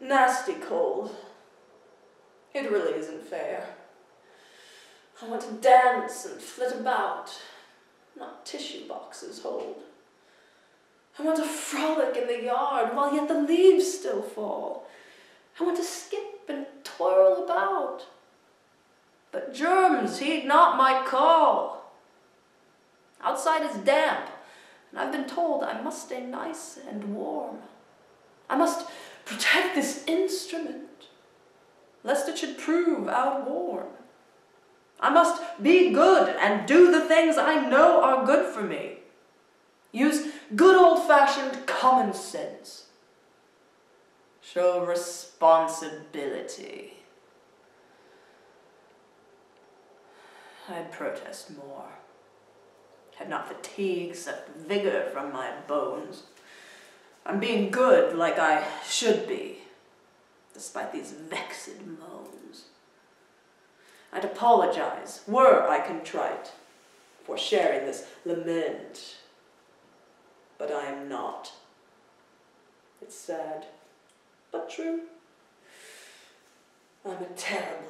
nasty cold. It really isn't fair. I want to dance and flit about, not tissue boxes hold. I want to frolic in the yard while yet the leaves still fall. I want to skip and twirl about. But germs heed not my call. Outside is damp, and I've been told I must stay nice and warm. I must this instrument, lest it should prove outworn. I must be good and do the things I know are good for me. Use good old-fashioned common sense. Show responsibility. I'd protest more, had not fatigue sucked vigor from my bones. I'm being good like I should be, despite these vexed moans. I'd apologize, were I contrite, for sharing this lament. But I am not. It's sad, but true. I'm a terrible